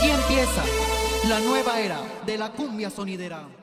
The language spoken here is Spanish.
Y aquí empieza la nueva era de la cumbia sonidera.